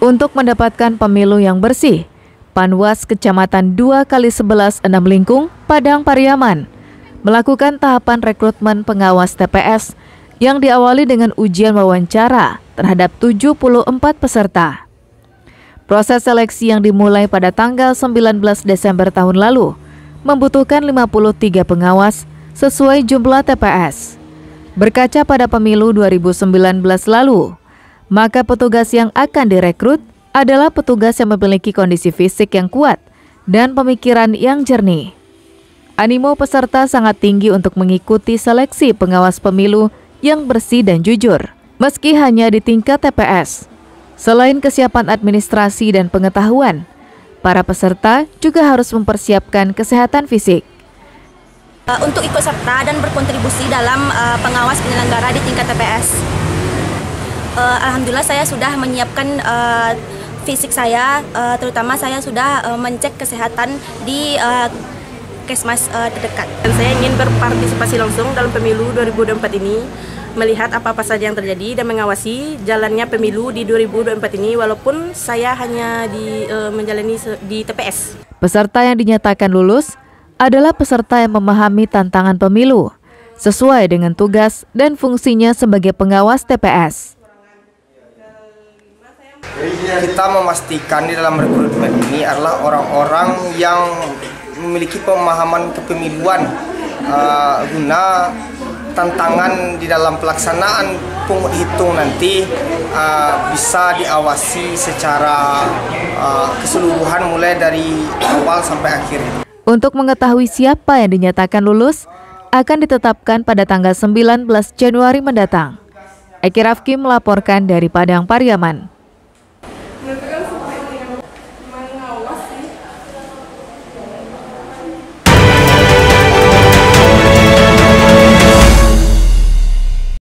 Untuk mendapatkan pemilu yang bersih, Panwas Kecamatan 2 kali 11 6 Lingkung, Padang Pariaman, melakukan tahapan rekrutmen pengawas TPS yang diawali dengan ujian wawancara terhadap 74 peserta. Proses seleksi yang dimulai pada tanggal 19 Desember tahun lalu membutuhkan 53 pengawas sesuai jumlah TPS. Berkaca pada pemilu 2019 lalu, maka petugas yang akan direkrut adalah petugas yang memiliki kondisi fisik yang kuat dan pemikiran yang jernih. Animo peserta sangat tinggi untuk mengikuti seleksi pengawas pemilu yang bersih dan jujur, meski hanya di tingkat TPS. Selain kesiapan administrasi dan pengetahuan, para peserta juga harus mempersiapkan kesehatan fisik. Untuk ikut serta dan berkontribusi dalam uh, pengawas penyelenggara di tingkat TPS uh, alhamdulillah saya sudah menyiapkan uh, fisik saya, uh, terutama saya sudah uh, mencek kesehatan di uh, kesmas uh, terdekat. Dan saya ingin berpartisipasi langsung dalam pemilu 2024 ini, melihat apa-apa saja yang terjadi dan mengawasi jalannya pemilu di 2024 ini, walaupun saya hanya di uh, menjalani di TPS. Peserta yang dinyatakan lulus adalah peserta yang memahami tantangan pemilu sesuai dengan tugas dan fungsinya sebagai pengawas TPS kita memastikan di dalam rekrutmen ini adalah orang-orang yang memiliki pemahaman kepemiluan uh, guna tantangan di dalam pelaksanaan pungut hitung nanti uh, bisa diawasi secara uh, keseluruhan mulai dari awal sampai akhir. Untuk mengetahui siapa yang dinyatakan lulus, akan ditetapkan pada tanggal 19 Januari mendatang. Eki Rafki melaporkan dari Padang Pariaman.